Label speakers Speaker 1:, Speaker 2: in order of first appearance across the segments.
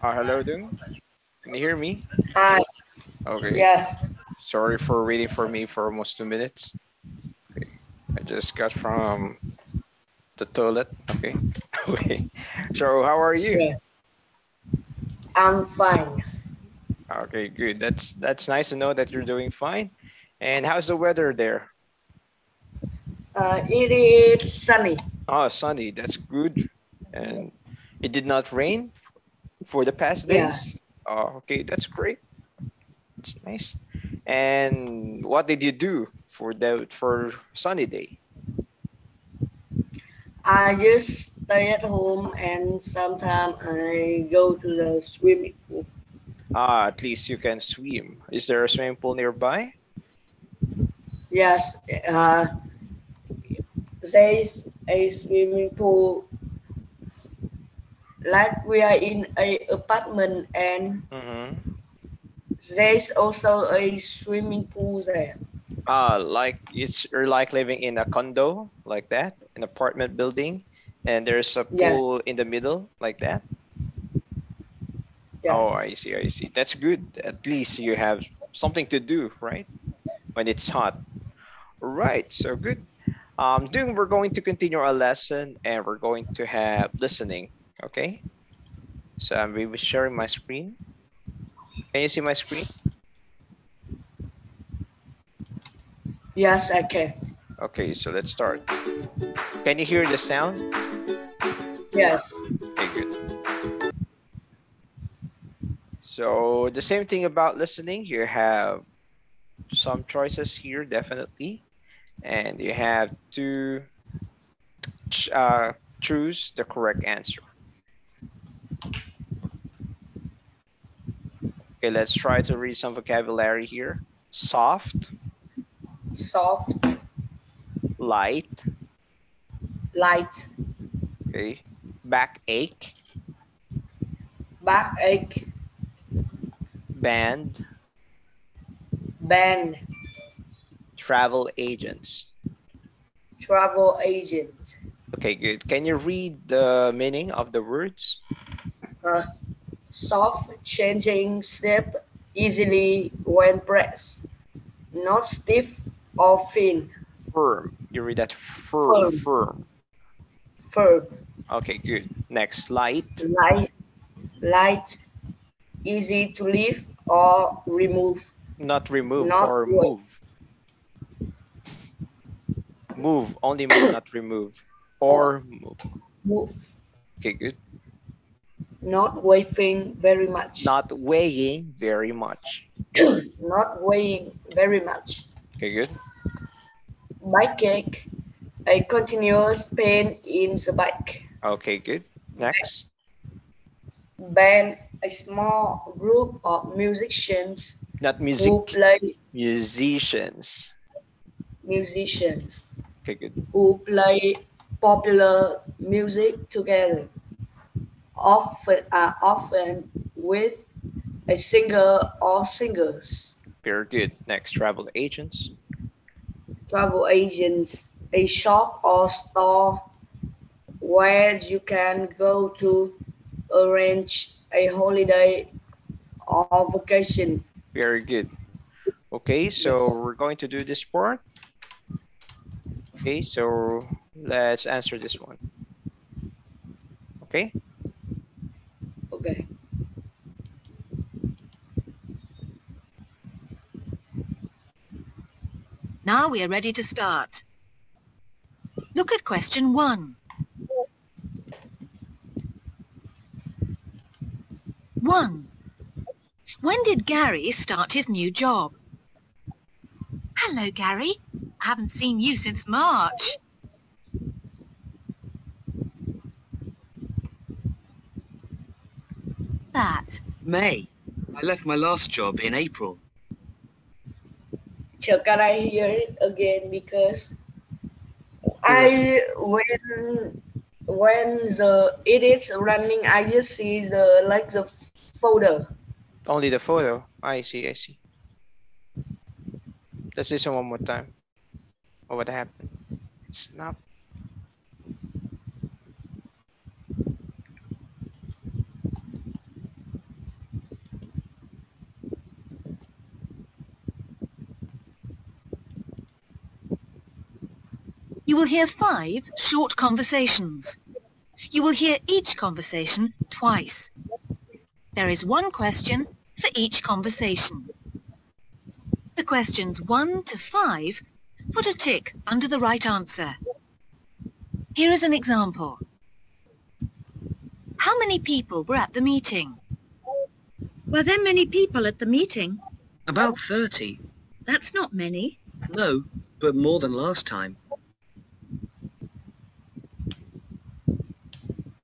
Speaker 1: Uh, hello, Dung. Can you hear me?
Speaker 2: Hi.
Speaker 1: Okay.
Speaker 2: Yes.
Speaker 1: Sorry for waiting for me for almost two minutes. Okay. I just got from the toilet. Okay. Okay. So how are you?
Speaker 2: Yes. I'm fine.
Speaker 1: Okay, good. That's that's nice to know that you're doing fine. And how's the weather there?
Speaker 2: Uh, it is sunny.
Speaker 1: Oh, sunny. That's good. And it did not rain for the past
Speaker 2: Yeah.
Speaker 1: days. Oh, okay, that's great. It's nice. And what did you do for the for sunny day?
Speaker 2: I just stay at home and sometimes I go to the swimming pool.
Speaker 1: Ah, at least you can swim. Is there a swimming pool nearby?
Speaker 2: Yes. Uh, there's a swimming pool. Like we are in a apartment and
Speaker 1: Mm-hmm.
Speaker 2: there's also a swimming pool there.
Speaker 1: Ah, like it's you're like living in a condo like that, an apartment building, and there's a
Speaker 2: Yes.
Speaker 1: pool in the middle like that.
Speaker 2: Yes.
Speaker 1: Oh, I see, I see. That's good. At least you have something to do, right? When it's hot. Right, so good. Um, doing we're going to continue our lesson and we're going to have listening, okay? So I'm sharing my screen. Can you see my screen?
Speaker 2: Yes, I can.
Speaker 1: Okay, so let's start. Can you hear the sound?
Speaker 2: Yes.
Speaker 1: Okay, good. So the same thing about listening, you have some choices here, definitely. And you have to uh, choose the correct answer. Okay, let's try to read some vocabulary here. Soft,
Speaker 2: Soft,
Speaker 1: light,
Speaker 2: light,
Speaker 1: okay, backache,
Speaker 2: backache,
Speaker 1: band,
Speaker 2: band,
Speaker 1: travel agents.
Speaker 2: travel agent.
Speaker 1: Okay, good. Can you read the meaning of the words?
Speaker 2: Uh, soft, changing shape easily when pressed. Not stiff or thin.
Speaker 1: Firm. You read that firm,
Speaker 2: Firm.
Speaker 1: firm.
Speaker 2: Firm,
Speaker 1: Okay, good. Next, light,
Speaker 2: light, light, easy to lift or remove.
Speaker 1: not remove
Speaker 2: Not
Speaker 1: or move. Move, only move, not remove. Or move.
Speaker 2: Move.
Speaker 1: Okay, good.
Speaker 2: Not weighing very much.
Speaker 1: Not weighing very much.
Speaker 2: Not weighing very much.
Speaker 1: Okay, good.
Speaker 2: Backache, a continuous pain in the back.
Speaker 1: Okay, good. Next,
Speaker 2: Band, a small group of musicians
Speaker 1: not
Speaker 2: who
Speaker 1: music,
Speaker 2: play
Speaker 1: musicians.
Speaker 2: musicians
Speaker 1: Okay, good.
Speaker 2: who play popular music together, often are often with a singer or singers.
Speaker 1: Very good. Next, travel agents.
Speaker 2: Travel agents, a shop or store where you can go to arrange a holiday or vacation.
Speaker 1: Very good. Okay, so
Speaker 2: Yes.
Speaker 1: we're going to do this part. Okay, so let's answer this one. Okay,
Speaker 2: Okay.
Speaker 3: Now we are ready to start. Look at question one. One. When did Gary start his new job? Hello, Gary. I haven't seen you since March. That.
Speaker 4: May. I left my last job in April.
Speaker 2: So can I hear it again because I when when the it is running I just see the like the folder.
Speaker 1: only the photo. I see, I see. Let's listen one more time. What happened? It's not.
Speaker 3: You will hear five short conversations. You will hear each conversation twice. There is one question for each conversation. The questions 1 to 5 put a tick under the right answer. Here is an example. How many people were at the meeting?
Speaker 5: Were there many people at the meeting?
Speaker 4: About 30.
Speaker 5: That's not many.
Speaker 4: No, but more than last time.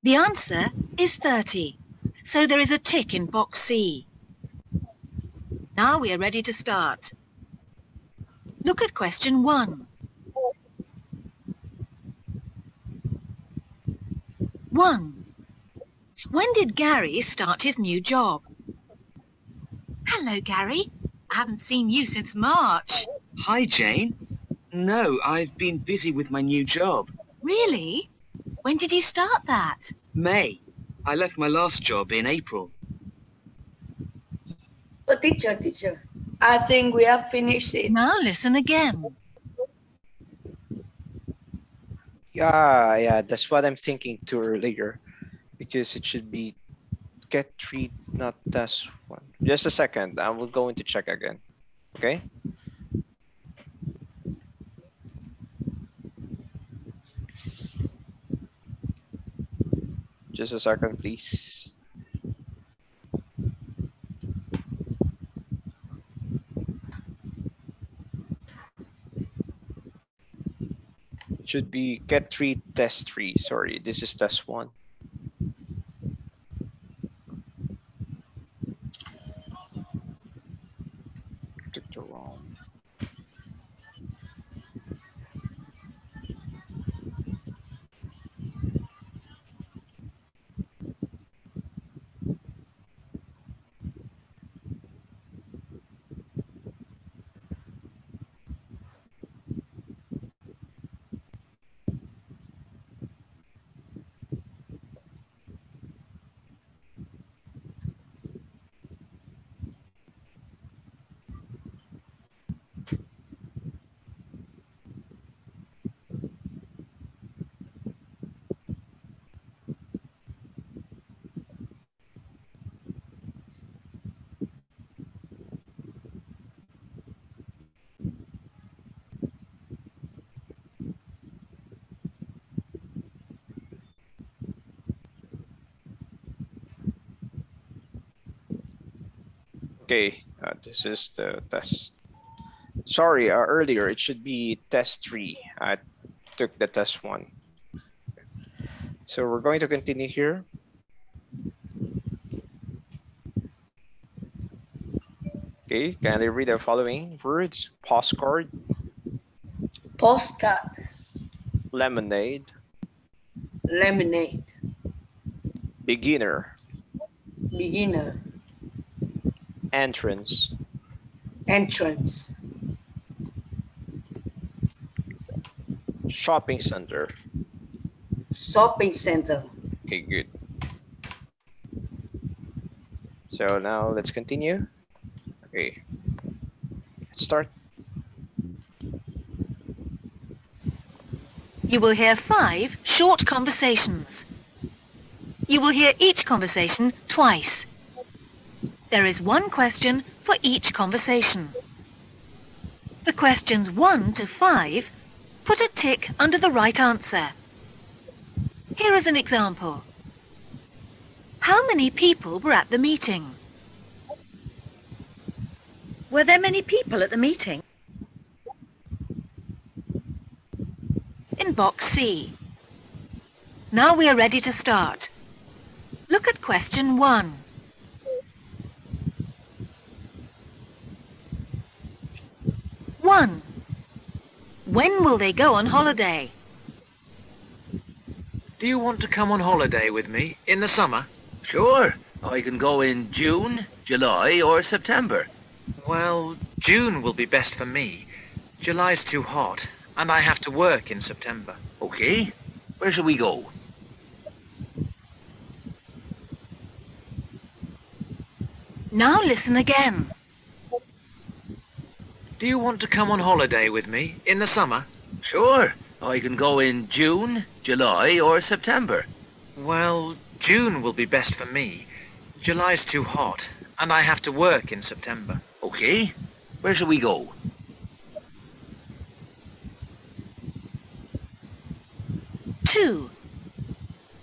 Speaker 3: The answer is 30, so there is a tick in box C. Now we are ready to start. Look at question 1. 1. When did Gary start his new job? Hello, Gary. I haven't seen you since March.
Speaker 4: Hi, Jane. No, I've been busy with my new job.
Speaker 3: Really? When did you start that?
Speaker 4: May. I left my last job in April.
Speaker 2: Oh, teacher, teacher. I think we have finished it.
Speaker 3: Now listen again.
Speaker 1: Yeah, yeah, that's what I'm thinking too earlier. Because it should be KET three, not test one. Just a second, I will go into check again. Okay? Just a second, please. It should be KET three, test three. Sorry, this is test one. Took the wrong. Okay, uh, this is the test. Sorry, uh, earlier it should be test three. I took the test one. So we're going to continue here. Okay, can I read the following words? Postcard,
Speaker 2: Postcard,
Speaker 1: lemonade,
Speaker 2: lemonade,
Speaker 1: beginner,
Speaker 2: beginner,
Speaker 1: entrance,
Speaker 2: entrance,
Speaker 1: shopping center.
Speaker 2: shopping center.
Speaker 1: Okay, good. So now let's continue. Okay. Let's start.
Speaker 3: You will hear five short conversations. You will hear each conversation twice. There is one question for each conversation. The questions 1 to 5 put a tick under the right answer. Here is an example. How many people were at the meeting?
Speaker 5: Were there many people at the meeting?
Speaker 3: in box C. Now we are ready to start. Look at question 1. One. When will they go on holiday?
Speaker 6: Do you want to come on holiday with me in the summer?
Speaker 7: Sure, I can go in June, July, or September.
Speaker 6: Well, June will be best for me. July's too hot, and I have to work in September.
Speaker 7: Okay, where shall we go?
Speaker 3: Now listen again.
Speaker 6: Do you want to come on holiday with me in the summer?
Speaker 7: Sure, oh, I can go in June, July, or September.
Speaker 6: Well, June will be best for me. July's too hot, and I have to work in September.
Speaker 7: Okay. Where shall we go?
Speaker 3: Two.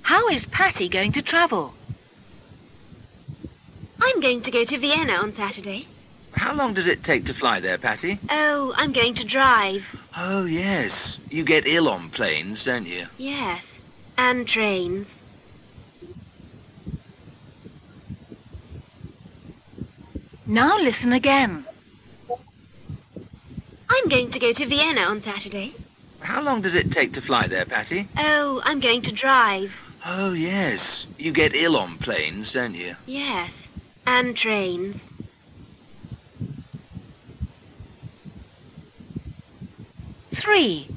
Speaker 3: How is Patty going to travel?
Speaker 8: I'm going to go to Vienna on Saturday.
Speaker 7: How long does it take to fly there, Patty?
Speaker 8: Oh, I'm going to drive.
Speaker 7: Oh, yes. You get ill on planes, don't you?
Speaker 8: Yes. And trains.
Speaker 3: Now listen again.
Speaker 8: I'm going to go to Vienna on Saturday.
Speaker 7: How long does it take to fly there, Patty?
Speaker 8: Oh, I'm going to drive.
Speaker 7: Oh, yes. You get ill on planes, don't you?
Speaker 8: Yes. And trains.
Speaker 3: Three.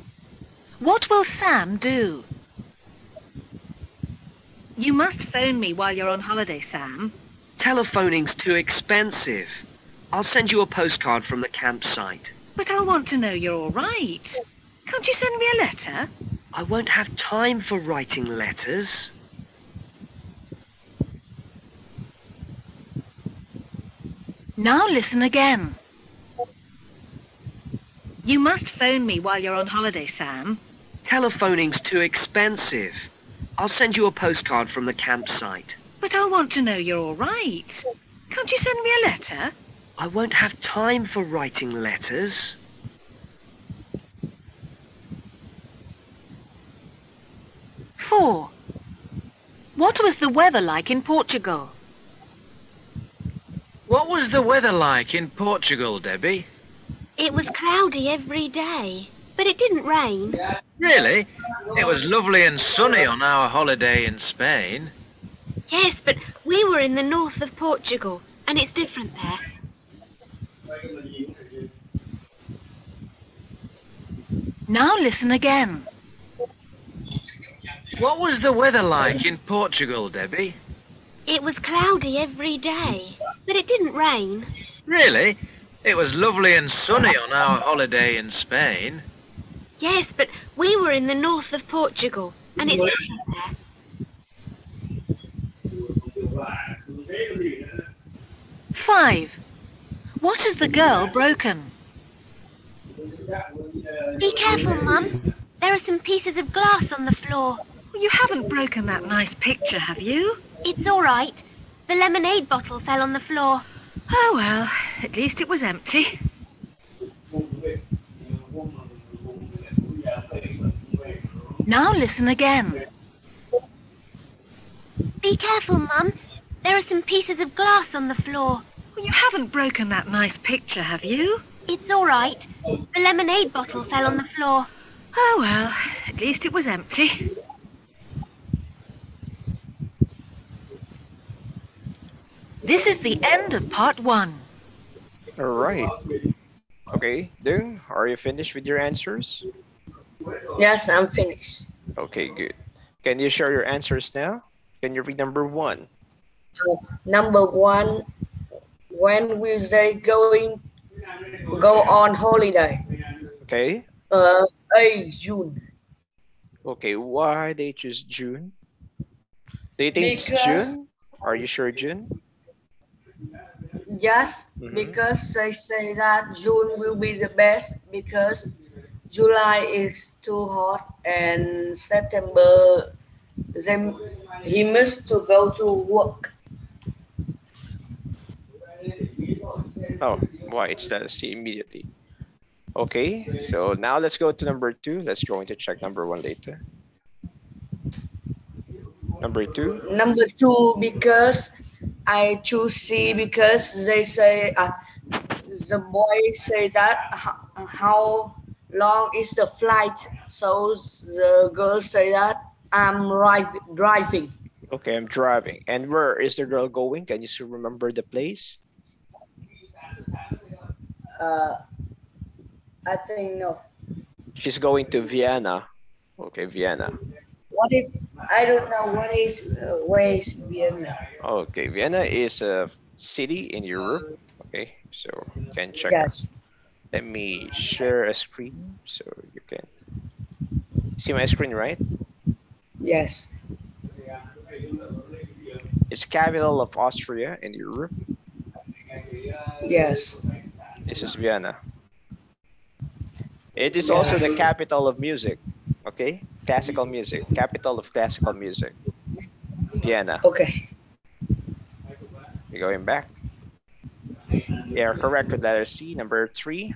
Speaker 3: What will Sam do? You must phone me while you're on holiday, Sam.
Speaker 9: Telephoning's too expensive. I'll send you a postcard from the campsite.
Speaker 3: But I want to know you're all right. Can't you send me a letter?
Speaker 9: I won't have time for writing letters.
Speaker 3: Now listen again. You must phone me while you're on holiday, Sam.
Speaker 9: Telephoning's too expensive. I'll send you a postcard from the campsite.
Speaker 3: But I want to know you're all right. Can't you send me a letter?
Speaker 9: I won't have time for writing letters.
Speaker 3: Four. What was the weather like in Portugal?
Speaker 6: What was the weather like in Portugal, Debbie?
Speaker 8: It was cloudy every day, but it didn't rain.
Speaker 6: Really? It was lovely and sunny on our holiday in Spain.
Speaker 8: Yes, but we were in the north of Portugal, and it's different there.
Speaker 3: Now listen again.
Speaker 6: What was the weather like in Portugal, Debbie?
Speaker 8: It was cloudy every day, but it didn't rain.
Speaker 6: Really? It was lovely and sunny on our holiday in Spain.
Speaker 8: Yes, but we were in the north of Portugal, and it's different there.
Speaker 3: Five. What has the girl broken?
Speaker 8: Be careful, Mum. There are some pieces of glass on the floor.
Speaker 3: You haven't broken that nice picture, have you?
Speaker 8: It's all right. The lemonade bottle fell on the floor.
Speaker 3: Oh well, at least it was empty. Now listen again.
Speaker 8: Be careful, Mum. There are some pieces of glass on the floor.
Speaker 3: You haven't broken that nice picture, have you?
Speaker 8: It's all right. The lemonade bottle fell on the floor.
Speaker 3: Oh well, at least it was empty. This is the end of part one.
Speaker 1: All right. Okay, Dung, are you finished with your answers?
Speaker 2: Yes, I'm finished.
Speaker 1: Okay, good. Can you share your answers now? Can you read number one?
Speaker 2: So, number one, when will they going go on holiday?
Speaker 1: Okay.
Speaker 2: Uh, a June.
Speaker 1: Okay, why they choose June? They think
Speaker 2: Because-
Speaker 1: June? Are you sure June?
Speaker 2: Yes,
Speaker 1: Mhm.
Speaker 2: because they say that June will be the best because July is too hot and September then he must to go to work.
Speaker 1: Oh, why? It's that see immediately. Okay, so now let's go to number two. Let's go into check number one later. Number two.
Speaker 2: Number two, because I choose C because they say uh, the boy say that ho- how long is the flight, so the girl say that I'm ri- driving.
Speaker 1: Okay, I'm driving. And where is the girl going? Can you still remember the place?
Speaker 2: Uh, I think no.
Speaker 1: She's going to Vienna. Okay, Vienna.
Speaker 2: What if I don't know what is uh, where is Vienna?
Speaker 1: Okay, Vienna is a city in Europe. Okay, so you can check.
Speaker 2: Yes.
Speaker 1: Let me share a screen so you can See my screen, right?
Speaker 2: Yes.
Speaker 1: It's capital of Austria in Europe.
Speaker 2: Yes.
Speaker 1: This is Vienna. It is also the capital of music. Okay, classical music, capital of classical music. Vienna.
Speaker 2: Okay.
Speaker 1: You're going back. Yeah, correct with letter C. Number three.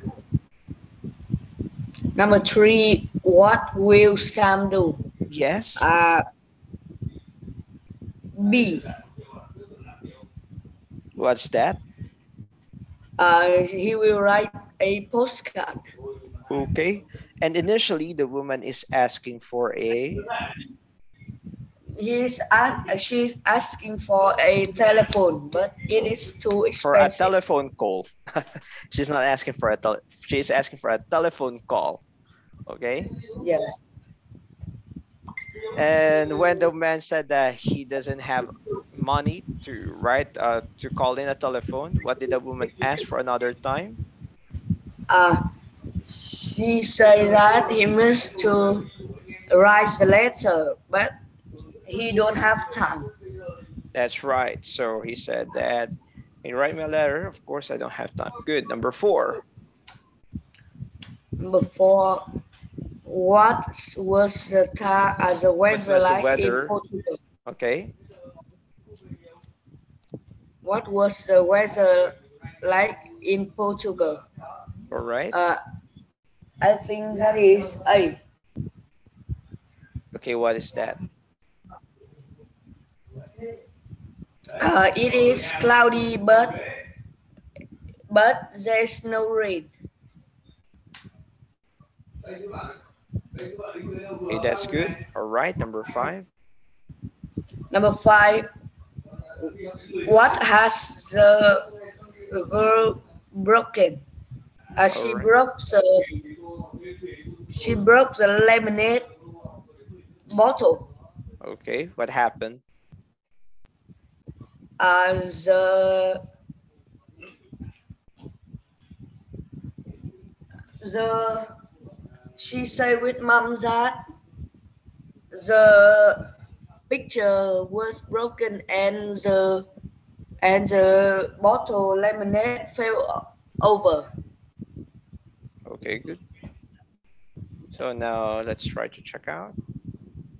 Speaker 2: Number three, what will Sam do?
Speaker 1: Yes.
Speaker 2: Uh, B.
Speaker 1: What's that?
Speaker 2: Uh, he will write a postcard.
Speaker 1: Okay. And initially, the woman is asking for a.
Speaker 2: He's a- she's asking for a telephone, but it is too expensive.
Speaker 1: for a telephone call. She's not asking for a tele. She's asking for a telephone call. Okay.
Speaker 2: yes.
Speaker 1: And when the man said that he doesn't have money to write uh, to call in a telephone, what did the woman ask for another time?
Speaker 2: Uh, she said that he must to write the letter, but he don't have time.
Speaker 1: That's right. So he said that. You write me a letter? Of course, I don't have time. Good. Number four.
Speaker 2: Before, what was the time as a weather
Speaker 1: the
Speaker 2: like
Speaker 1: weather?
Speaker 2: in Portugal?
Speaker 1: Okay.
Speaker 2: What was the weather like in Portugal?
Speaker 1: All right.
Speaker 2: Uh, I think that is A.
Speaker 1: Okay. What is that?
Speaker 2: Uh, it is cloudy, but but there's no rain.
Speaker 1: Okay, that's good. All right. Number five.
Speaker 2: Number five, what has the girl broken? Uh, she
Speaker 1: Alright.
Speaker 2: broke the she broke the lemonade bottle.
Speaker 1: Okay. What happened?
Speaker 2: Uh, the the she said with mom that the picture was broken and the and the bottle lemonade fell over.
Speaker 1: Okay, good. So now let's try to check out.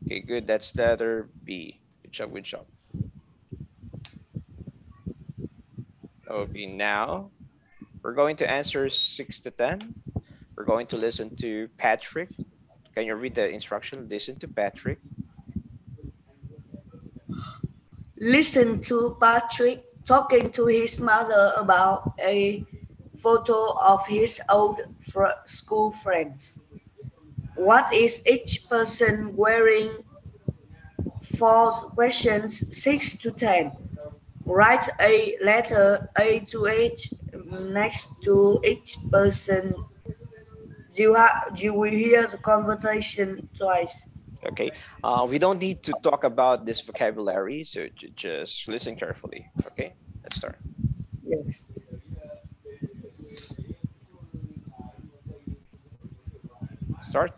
Speaker 1: Okay, good. That's letter B. Good job, good job. Okay, now we're going to answer six to 10. We're going to listen to Patrick. Can you read the instruction? Listen to Patrick.
Speaker 2: Listen to Patrick talking to his mother about a photo of his old fr- school friends. What is each person wearing? For questions 6 to 10. Write a letter A to H next to each person. You, ha- you will hear the conversation twice.
Speaker 1: Okay, uh, we don't need to talk about this vocabulary, so j- just listen carefully. Okay, let's start.
Speaker 2: Yes.
Speaker 1: Start.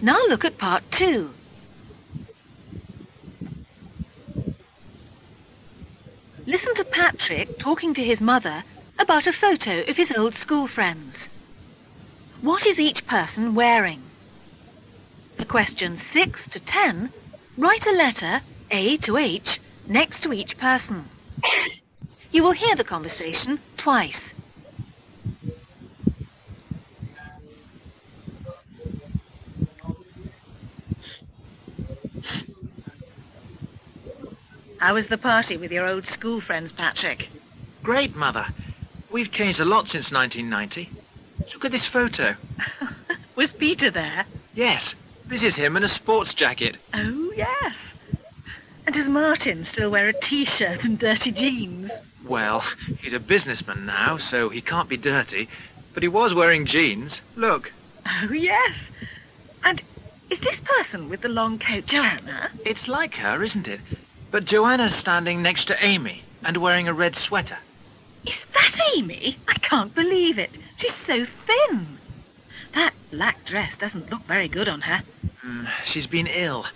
Speaker 3: Now look at part two. Listen to Patrick talking to his mother about a photo of his old school friends. What is each person wearing? For questions 6 to 10, write a letter, A to H, next to each person. You will hear the conversation twice. How was the party with your old school friends, Patrick?
Speaker 6: Great, Mother. We've changed a lot since 1990. Look at this photo.
Speaker 3: Was Peter there?
Speaker 6: Yes, this is him in a sports jacket.
Speaker 3: Oh, yes. And does Martin still wear a t-shirt and dirty jeans?
Speaker 6: Well, he's a businessman now, so he can't be dirty. But he was wearing jeans. Look,
Speaker 3: Oh, yes. Is this person with the long coat Joanna?
Speaker 6: it's like her, isn't it? But Joanna's standing next to Amy and wearing a red sweater.
Speaker 3: Is that Amy? I can't believe it. She's so thin. That black dress doesn't look very good on her.
Speaker 6: Mm, she's been ill.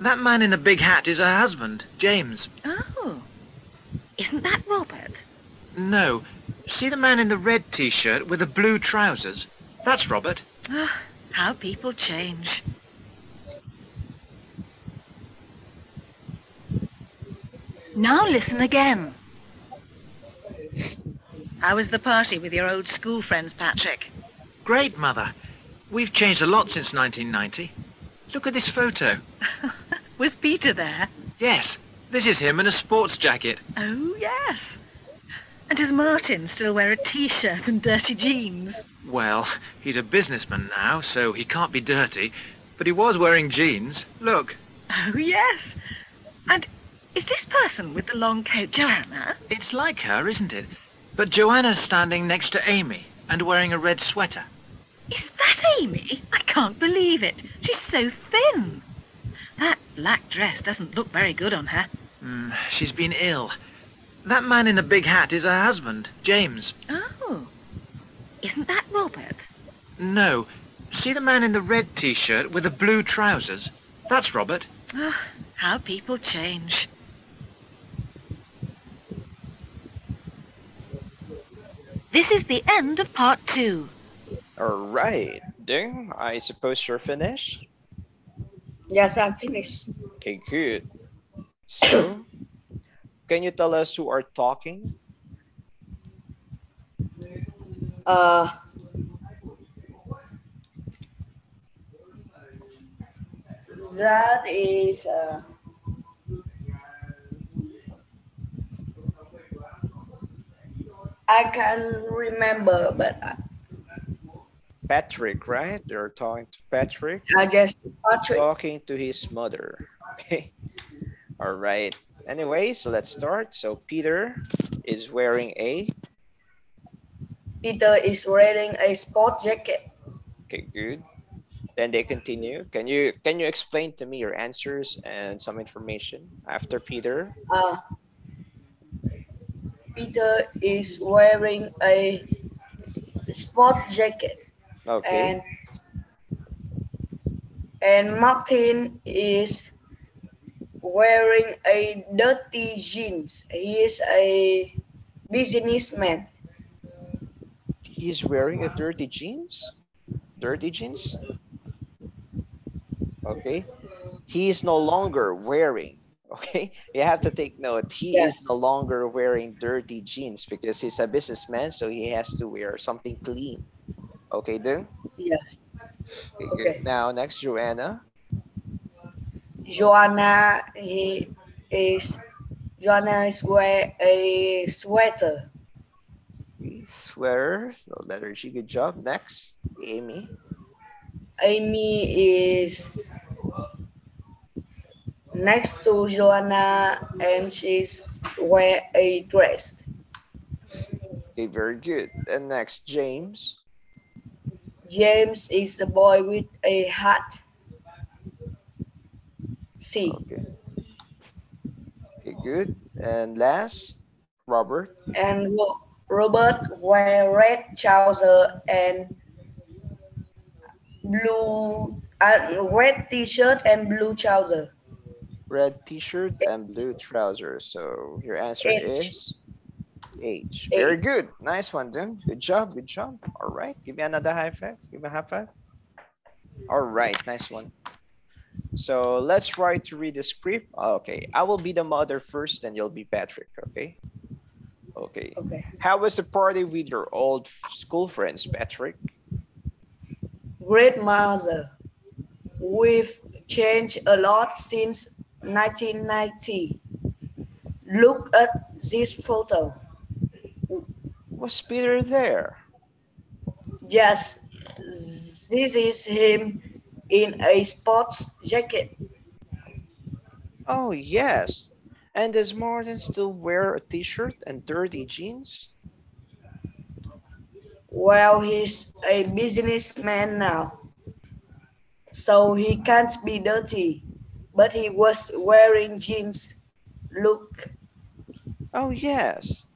Speaker 6: That man in the big hat is her husband, James.
Speaker 3: Oh. Isn't that Robert?
Speaker 6: No. See the man in the red t-shirt with the blue trousers? That's Robert.
Speaker 3: Ah, how people change. Now listen again. How was the party with your old school friends, Patrick?
Speaker 6: Great, Mother. We've changed a lot since 1990. Look at this photo.
Speaker 3: was Peter there?
Speaker 6: Yes, this is him in a sports jacket.
Speaker 3: Oh, yes. And does Martin still wear a t-shirt and dirty jeans?
Speaker 6: Well, he's a businessman now, so he can't be dirty. But he was wearing jeans. Look.
Speaker 3: Oh, yes. And is this person with the long coat Joanna?
Speaker 6: It's like her, isn't it? But Joanna's standing next to Amy and wearing a red sweater.
Speaker 3: Is that Amy? I can't believe it. She's so thin. That black dress doesn't look very good on her.
Speaker 6: Mm, she's been ill. That man in the big hat is her husband, James.
Speaker 3: Oh. Isn't that Robert?
Speaker 6: No. See the man in the red t-shirt with the blue trousers? That's Robert.
Speaker 3: Oh, how people change. This is the end of part two.
Speaker 1: All right. Ding, I suppose you're finished?
Speaker 2: Yes, I'm finished.
Speaker 1: Okay, good. So, can you tell us who are talking?
Speaker 2: Uh, that is uh, I can remember, but I,
Speaker 1: Patrick, right? They're talking to Patrick,
Speaker 2: I just Patrick.
Speaker 1: talking to his mother. Okay. All right. Anyway, so let's start. So Peter is wearing a.
Speaker 2: Peter is wearing a sport jacket.
Speaker 1: Okay, good. Then they continue. Can you can you explain to me your answers and some information after Peter?
Speaker 2: Uh, Peter is wearing a sport jacket,
Speaker 1: Okay.
Speaker 2: and and Martin is wearing a dirty jeans. He is a businessman.
Speaker 1: He's wearing a dirty jeans. Dirty jeans. Okay. He is no longer wearing. Okay. You have to take note. He is no longer wearing dirty jeans because he's a businessman, so he has to wear something clean. Okay, Dung?
Speaker 2: Yes.
Speaker 1: Okay,
Speaker 2: Okay.
Speaker 1: Now next, Joanna.
Speaker 2: Joanna he is Joanna is wear a sweater.
Speaker 1: Sweater. So letter G. Good job. Next, Amy.
Speaker 2: Amy is next to Joanna and she's wear a dress.
Speaker 1: Okay, very good. And next, James.
Speaker 2: James is a boy with a hat. C.
Speaker 1: Okay. Okay, good. And last, Robert.
Speaker 2: And Robert wear red trouser and blue uh, red t-shirt and blue trouser.
Speaker 1: Red t-shirt and blue trousers. So your answer
Speaker 2: H.
Speaker 1: is H. Very good. Nice one, Dim. Good job. Good job. All right. Give me another high five. Give me a high five. All right. Nice one. So let's try to read the script. Okay. I will be the mother first, and you'll be Patrick. Okay. Okay.
Speaker 2: Okay.
Speaker 1: How was the party with your old school friends, Patrick?
Speaker 2: Great mother. We've changed a lot since 1990. Look at this photo.
Speaker 1: Was Peter there?
Speaker 2: Yes, this is him in a sports jacket.
Speaker 1: Oh, yes. And does Martin still wear a t-shirt and dirty jeans?
Speaker 2: Well, he's a businessman now, so he can't be dirty. But he was wearing jeans. Look,
Speaker 1: Oh, yes.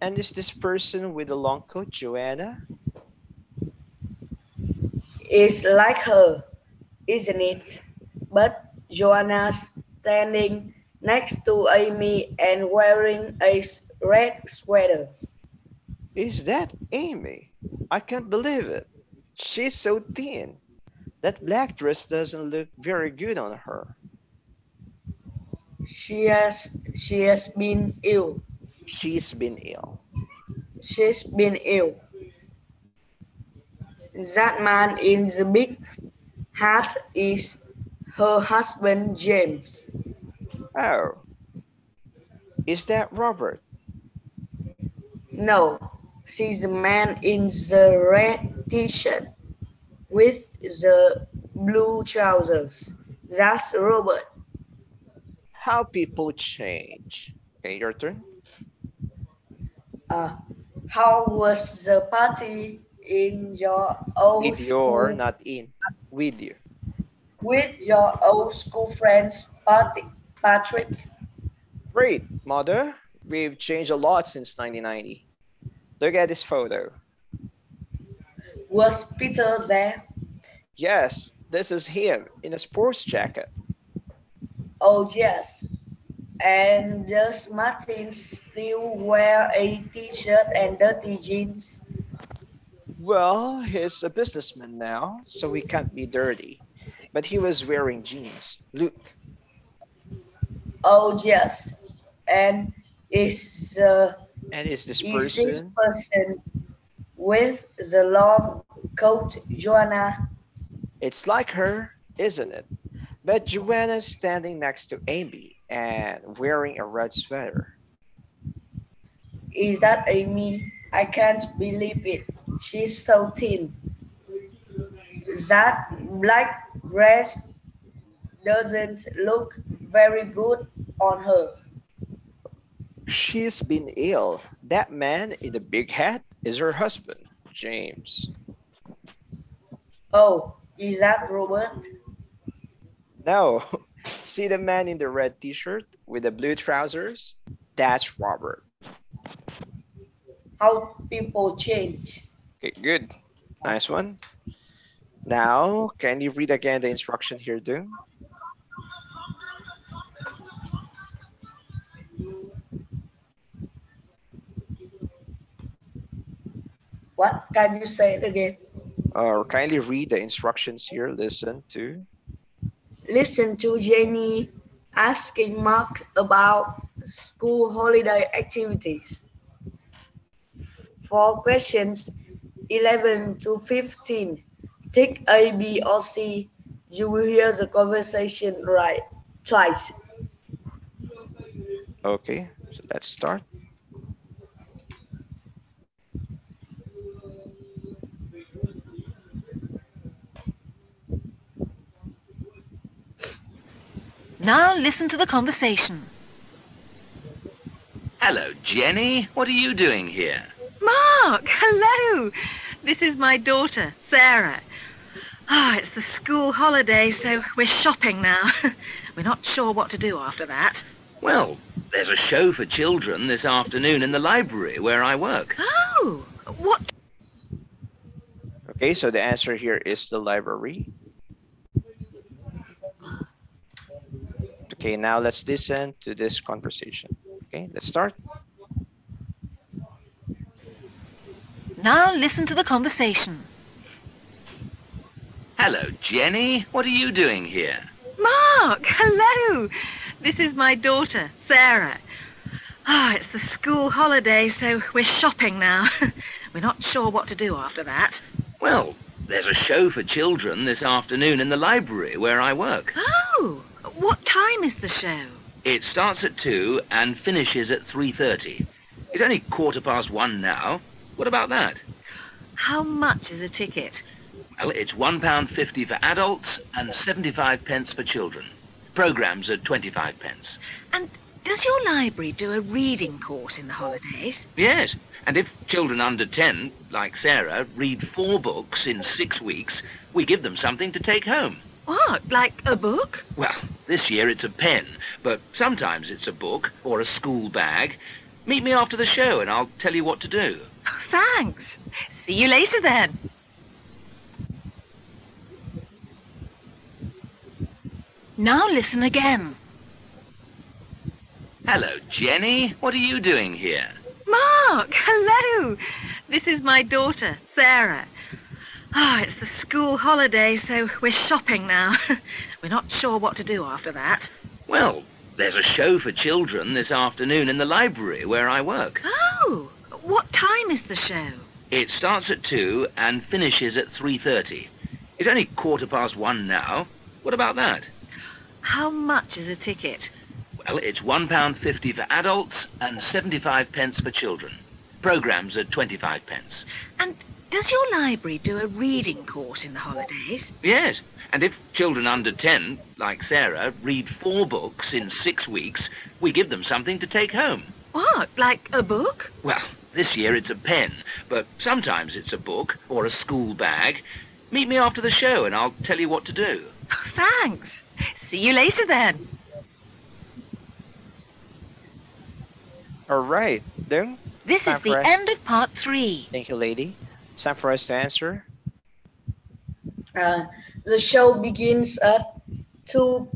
Speaker 1: And is this person with the long coat, Joanna?
Speaker 2: It's like her, isn't it? But Joanna's standing next to Amy and wearing a red sweater.
Speaker 1: Is that Amy? I can't believe it. She's so thin. That black dress doesn't look very good on her.
Speaker 2: She has she has been ill.
Speaker 1: She's been ill.
Speaker 2: She's been ill. That man in the big hat is her husband James.
Speaker 1: Oh. Is that Robert?
Speaker 2: No, she's the man in the red t-shirt with the blue trousers. That's Robert.
Speaker 1: How people change. Okay, your turn.
Speaker 2: Uh, how was the party in your old
Speaker 1: With your,
Speaker 2: school
Speaker 1: not in. With you.
Speaker 2: with your old school friends, Patrick?
Speaker 1: Great, mother. We've changed a lot since 1990. Look at this photo.
Speaker 2: Was Peter there?
Speaker 1: Yes, this is him in a sports jacket.
Speaker 2: Oh yes. And does Martin still wear a t-shirt and dirty jeans?
Speaker 1: Well, he's a businessman now, so he can't be dirty. But he was wearing jeans. Look,
Speaker 2: Oh yes. And is uh,
Speaker 1: and is this
Speaker 2: is this
Speaker 1: person?
Speaker 2: person with the long coat Joanna?
Speaker 1: It's like her, isn't it? But Joanna's standing next to Amy and wearing a red sweater.
Speaker 2: Is that Amy? I can't believe it. She's so thin. That black dress doesn't look very good on her.
Speaker 1: She's been ill. That man in the big hat is her husband, James.
Speaker 2: Oh, is that Robert?
Speaker 1: No, see the man in the red t-shirt with the blue trousers? That's Robert.
Speaker 2: How people change.
Speaker 1: Okay, good. Nice one. Now, can you read again the instruction here, Do?
Speaker 2: What? Can you say it again?
Speaker 1: Or kindly read the instructions here. Listen to.
Speaker 2: Listen to Jenny asking Mark about school holiday activities. For questions 11 to 15, tick A, B, or C. You will hear the conversation right twice.
Speaker 1: Okay, so let's start.
Speaker 3: Now listen to the conversation.
Speaker 7: Hello, Jenny. What are you doing here?
Speaker 3: Mark, hello. This is my daughter, Sarah. Ah, it's the school holiday, so we're shopping now. we're not sure what to do after that.
Speaker 7: Well, there's a show for children this afternoon in the library where I work.
Speaker 3: Oh, what?
Speaker 1: Okay, so the answer here is the library. Okay, now let's listen to this conversation. Okay, let's start.
Speaker 3: Now listen to the conversation.
Speaker 7: Hello, Jenny. What are you doing here?
Speaker 3: Mark, hello. This is my daughter, Sarah. Ah, it's the school holiday, so we're shopping now. we're not sure what to do after that.
Speaker 7: Well, there's a show for children this afternoon in the library where I work.
Speaker 3: Oh, what time is the show?
Speaker 7: It starts at 2 and finishes at 3.30. It's only quarter past one now. What about that?
Speaker 3: How much is a ticket?
Speaker 7: Well, it's £1.50 for adults and 75 pence for children. Programs are 25 pence.
Speaker 3: And does your library do a reading course in the holidays?
Speaker 7: Yes, and if children under 10, like Sarah, read four books in six weeks, we give them something to take home.
Speaker 3: What, like a book?
Speaker 7: Well, this year it's a pen, but sometimes it's a book or a school bag. Meet me after the show and I'll tell you what to do.
Speaker 3: Oh, thanks. See you later then. Now listen again.
Speaker 7: Hello, Jenny. What are you doing here?
Speaker 3: Mark, hello. This is my daughter, Sarah. Ah, it's the school holiday, so we're shopping now. we're not sure what to do after that.
Speaker 7: Well, there's a show for children this afternoon in the library where I work.
Speaker 3: Oh, what time is the show?
Speaker 7: It starts at 2 and finishes at 3.30. It's only quarter past one now. What about that?
Speaker 3: How much is a ticket?
Speaker 7: Well, it's £1.50 for adults and 75 pence for children. Programs at 25 pence.
Speaker 3: And does your library do a reading course in the holidays?
Speaker 7: Yes, and if children under 10, like Sarah, read four books in six weeks, we give them something to take home.
Speaker 3: What, like a book?
Speaker 7: Well, this year it's a pen, but sometimes it's a book or a school bag. Meet me after the show and I'll tell you what to do.
Speaker 3: Oh, thanks. See you later then.
Speaker 1: All right, Dung.
Speaker 3: This
Speaker 1: Time
Speaker 3: is the
Speaker 1: us.
Speaker 3: end of part three.
Speaker 1: Thank you, lady. It's time for us to answer.
Speaker 2: Uh, the show begins at 2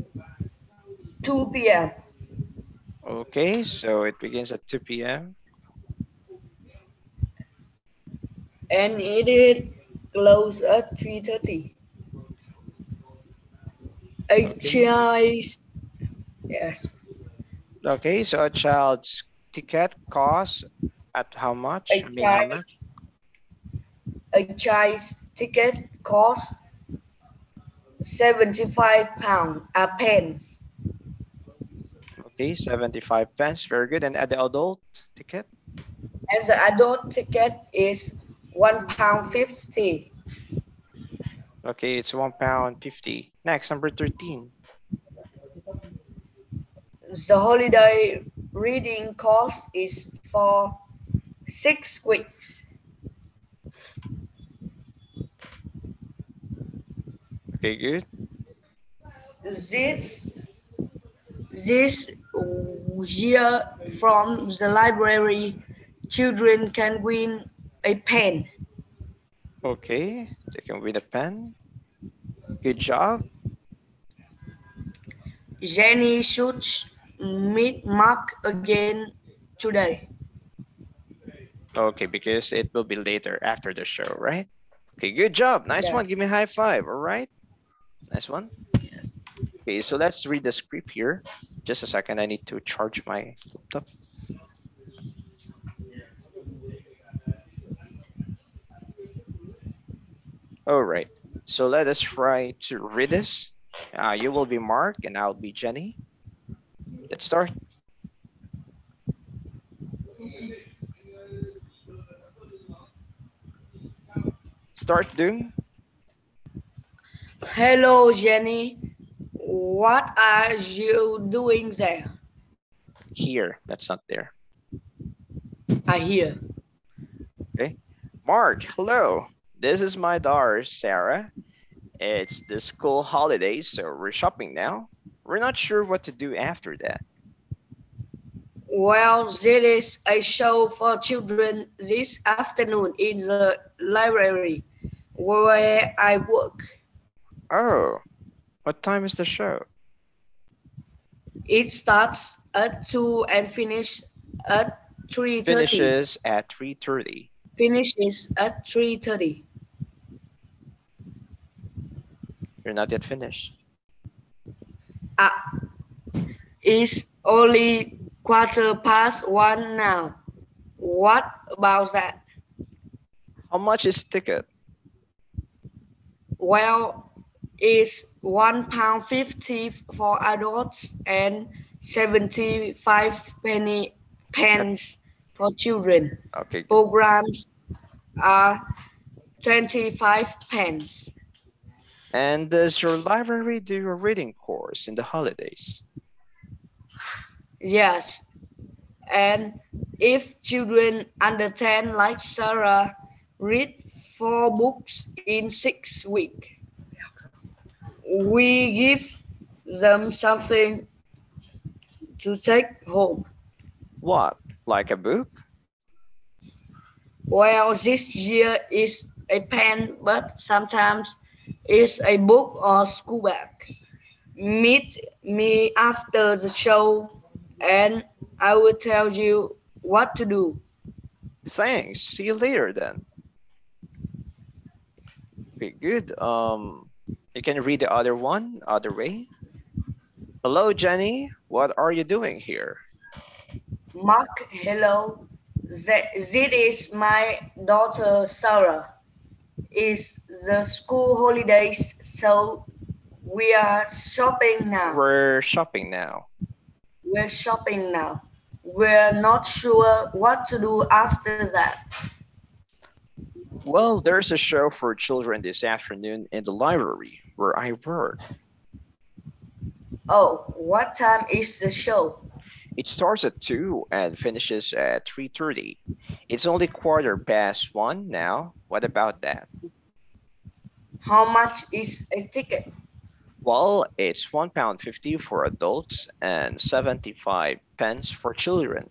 Speaker 2: 2 p.m.
Speaker 1: Okay, so it begins at 2 p.m.
Speaker 2: and it is closed at 3:30. A
Speaker 1: Okay.
Speaker 2: child, yes,
Speaker 1: Okay, so a child's ticket costs at how much?
Speaker 2: A
Speaker 1: I mean, how much?
Speaker 2: a child's ticket costs 75 pound a pence.
Speaker 1: Okay, 75 pence. Very good. And at the adult ticket?
Speaker 2: And the adult ticket is one pound fifty.
Speaker 1: Okay, it's one pound 50. Next, number 13.
Speaker 2: The holiday reading course is for six weeks.
Speaker 1: Okay, good.
Speaker 2: This this year from the library, children can win a pen.
Speaker 1: Okay, they can win a pen. Good job.
Speaker 2: Jenny should meet Mark again today.
Speaker 1: Okay, because it will be later after the show, right? Okay, good job. Nice one. Give me a high five. All right. Nice one. Yes. Okay, so let's read the script here. Just a second. I need to charge my laptop. All right. So let us try to read this. Uh, you will be Mark and I'll be Jenny. Let's start. Start doing.
Speaker 2: Hello, Jenny. What are you doing there?
Speaker 1: Here, that's not there.
Speaker 2: I hear. Okay.
Speaker 1: Mark, hello. This is my daughter, Sarah. It's the school holidays, so we're shopping now. We're not sure what to do after that.
Speaker 2: Well, there is a show for children this afternoon in the library where I work.
Speaker 1: Oh, what time is the show?
Speaker 2: It starts at 2 and finish at 3.30.
Speaker 1: Finishes at 3.30.
Speaker 2: Finishes at 3.30.
Speaker 1: You're not yet finished.
Speaker 2: Ah, it's only quarter past one now. What about that?
Speaker 1: How much is ticket?
Speaker 2: Well, it's one pound fifty for adults and seventy-five penny pence for children.
Speaker 1: Okay.
Speaker 2: Programs are twenty-five pence.
Speaker 1: And does your library do a reading course in the holidays?
Speaker 2: Yes, and if children under ten like Sarah read four books in six weeks, we give them something to take home.
Speaker 1: What, like a book?
Speaker 2: Well, this year is a pen, but sometimes it's a book or school bag. Meet me after the show and I will tell you what to do.
Speaker 1: Thanks. See you later then. Okay, good. Um, you can read the other one, other way. Hello, Jenny. What are you doing here?
Speaker 2: Mark, hello. This is my daughter Sarah. It's the school holidays, so we are shopping now.
Speaker 1: We're shopping now.
Speaker 2: We're shopping now. We're not sure what to do after that.
Speaker 1: Well, there's a show for children this afternoon in the library where I work.
Speaker 2: Oh, what time is the show?
Speaker 1: It starts at 2 and finishes at 3.30. It's only quarter past 1 now. What about that?
Speaker 2: How much is a ticket?
Speaker 1: Well, it's one pound fifty for adults and seventy-five pence for children.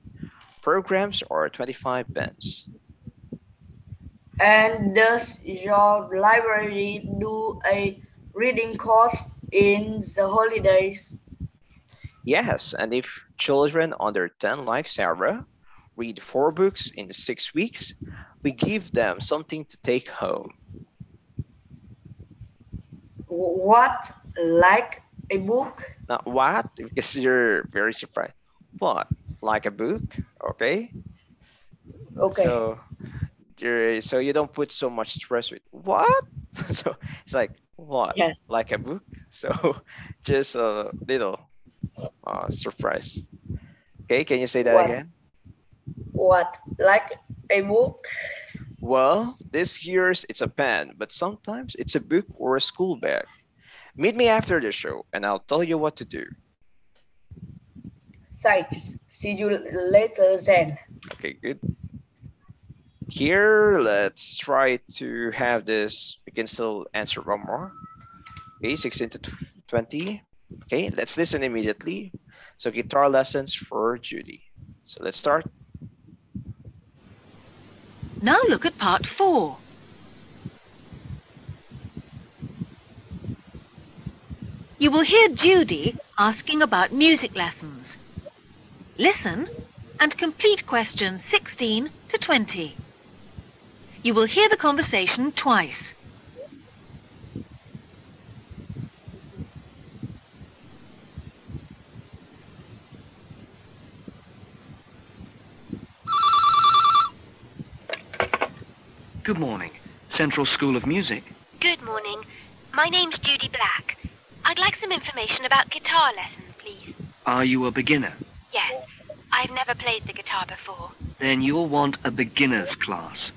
Speaker 1: Programs are twenty-five pence.
Speaker 2: And does your library do a reading course in the holidays?
Speaker 1: Yes, and if children under 10 like Sarah read four books in six weeks, we give them something to take home.
Speaker 2: What, like a book?
Speaker 1: Now, what? Because you're very surprised. What? Like a book? Okay.
Speaker 2: Okay.
Speaker 1: So, you're, so you don't put so much stress with what? so it's like what?
Speaker 2: Yes.
Speaker 1: Like a book. So just a little uh, surprise. Okay, can you say that
Speaker 2: What?
Speaker 1: again?
Speaker 2: What, like a book?
Speaker 1: Well, this year's it's a pen, but sometimes it's a book or a school bag. Meet me after the show and I'll tell you what to do.
Speaker 2: Thanks. See you later then.
Speaker 1: Okay, good. Here, let's try to have this. We can still answer one more. Okay, 16 to 20. Okay, let's listen immediately. So, guitar lessons for Judy. So, let's start.
Speaker 3: Now look at part four. You will hear Judy asking about music lessons. Listen and complete questions 16 to 20. You will hear the conversation twice.
Speaker 9: Good morning. Central School of Music.
Speaker 8: Good morning. My name's Judy Black. I'd like some information about guitar lessons, please.
Speaker 9: Are you a beginner?
Speaker 8: Yes, I've never played the guitar before.
Speaker 9: Then you'll want a beginner's class.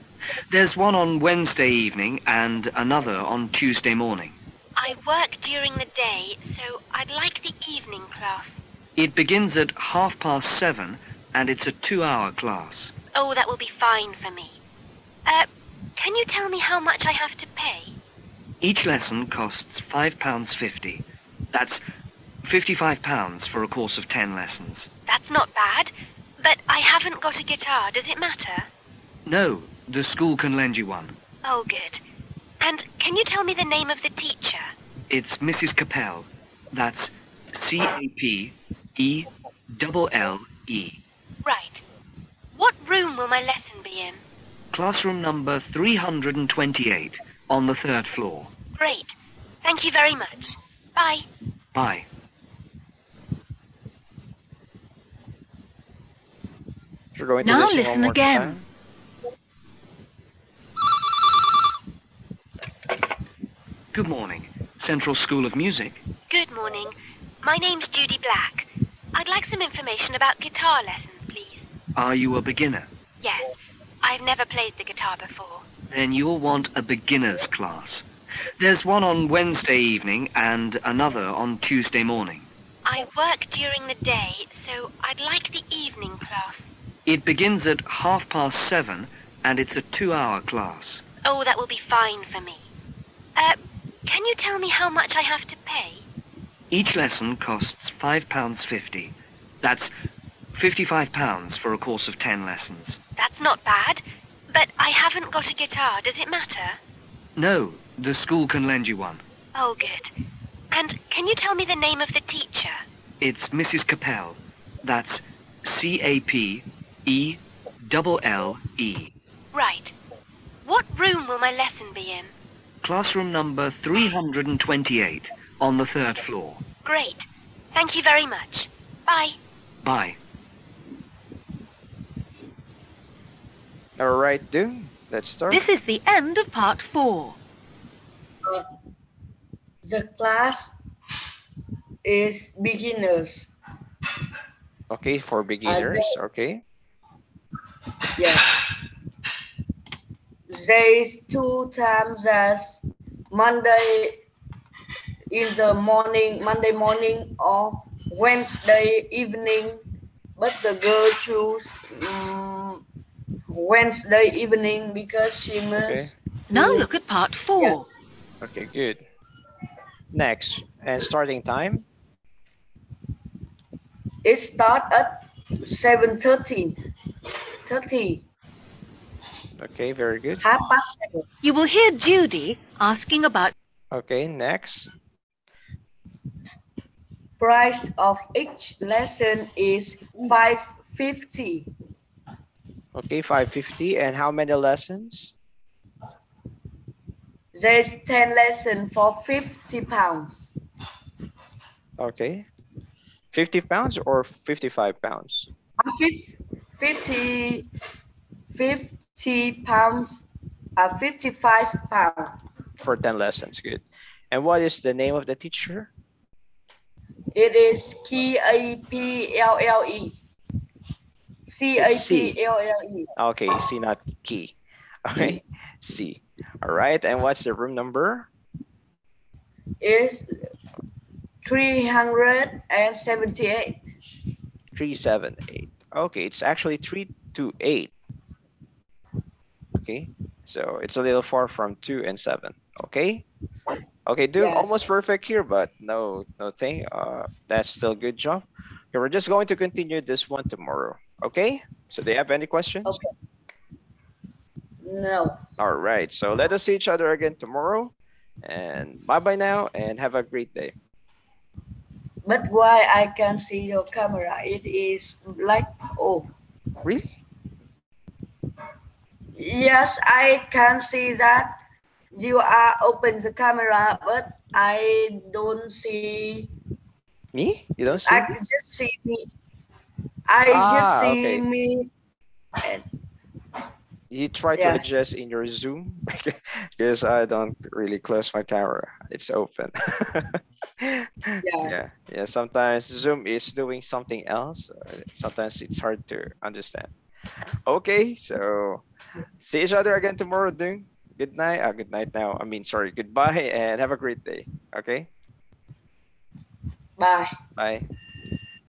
Speaker 9: There's one on Wednesday evening and another on Tuesday morning.
Speaker 8: I work during the day, so I'd like the evening class.
Speaker 9: It begins at half past seven and it's a two-hour class.
Speaker 8: Oh, that will be fine for me. Uh, can you tell me how much I have to pay?
Speaker 9: Each lesson costs £5.50. That's £55 for a course of 10 lessons.
Speaker 8: That's not bad, but I haven't got a guitar. Does it matter?
Speaker 9: No, the school can lend you one.
Speaker 8: Oh, good. And can you tell me the name of the teacher?
Speaker 9: It's Mrs. Capelle. That's C-A-P-E-L-L-E.
Speaker 8: Right. What room will my lesson be in?
Speaker 9: Classroom number 328 on the third floor.
Speaker 8: Great. Thank you very much. Bye.
Speaker 9: Bye.
Speaker 1: You're going
Speaker 3: Now
Speaker 1: listen,
Speaker 3: listen again.
Speaker 1: time.
Speaker 9: Good morning. Central School of Music.
Speaker 8: Good morning. My name's Judy Black. I'd like some information about guitar lessons, please.
Speaker 9: Are you a beginner?
Speaker 8: Yes, I've never played the guitar before.
Speaker 9: Then you'll want a beginner's class. There's one on Wednesday evening and another on Tuesday morning.
Speaker 8: I work during the day, so I'd like the evening class.
Speaker 9: It begins at half past seven and it's a two-hour class.
Speaker 8: Oh, that will be fine for me. Uh, can you tell me how much I have to pay?
Speaker 9: Each lesson costs £5.50. That's £55 for a course of 10 lessons.
Speaker 8: That's not bad, but I haven't got a guitar. Does it matter?
Speaker 9: No, the school can lend you one.
Speaker 8: Oh, good. And can you tell me the name of the teacher?
Speaker 9: It's Mrs. Capelle. That's C A P E double L E.
Speaker 8: Right. What room will my lesson be in?
Speaker 9: Classroom number 328 on the third floor.
Speaker 8: Great. Thank you very much. Bye.
Speaker 9: Bye.
Speaker 1: All right, Dung. Let's start.
Speaker 3: This is the end of part four.
Speaker 2: The class is beginners.
Speaker 1: Okay, for beginners. Okay.
Speaker 2: Yes. There's two times as Monday in the morning, Monday morning or Wednesday evening, but the girl choose um, Wednesday evening because she must.
Speaker 3: Now look at part four.
Speaker 2: Yes.
Speaker 1: Okay, good. Next, and starting time.
Speaker 2: It start at 7.30. 30.
Speaker 1: Okay, very good.
Speaker 2: Half past seven.
Speaker 3: You will hear Judy asking about
Speaker 1: Okay, next.
Speaker 2: Price of each lesson is 5.50.
Speaker 1: Okay, 550. And how many lessons?
Speaker 2: There's 10 lessons for 50 pounds.
Speaker 1: Okay. 50 pounds or 55 pounds?
Speaker 2: Uh, fif- 50, 50 pounds, uh, 55 pounds.
Speaker 1: For 10 lessons. Good. And what is the name of the teacher?
Speaker 2: It is K-A-P-L-L-E. C-A-P-L-L-E.
Speaker 1: Okay, C, not key. Okay, C. All right. And what's the room number?
Speaker 2: Is 378.
Speaker 1: 378. Okay, it's actually 328. Okay, so it's a little far from 2 and 7. Okay. Okay, do
Speaker 2: Yes.
Speaker 1: almost perfect here, but no, no thing. Uh, that's still good job. Okay, we're just going to continue this one tomorrow. Okay. So do you have any questions?
Speaker 2: Okay. No.
Speaker 1: All right. So let us see each other again tomorrow. And bye bye now, and have a great day.
Speaker 2: But why I can't see your camera? It is like, oh,
Speaker 1: Really?
Speaker 2: Yes, I can see that you are open the camera, but I don't see,
Speaker 1: Me? You don't see?
Speaker 2: I
Speaker 1: me?
Speaker 2: can just see me. I
Speaker 1: Ah,
Speaker 2: just see
Speaker 1: okay.
Speaker 2: me. And
Speaker 1: You try to adjust in your Zoom because I don't really close my camera. It's open.
Speaker 2: yeah,
Speaker 1: yeah, yeah. Sometimes Zoom is doing something else. uh, Sometimes it's hard to understand. Okay, so see each other again tomorrow, Dung. Good night. Uh, good night now. I mean, sorry. Goodbye and have a great day. Okay.
Speaker 2: bye.
Speaker 1: Bye.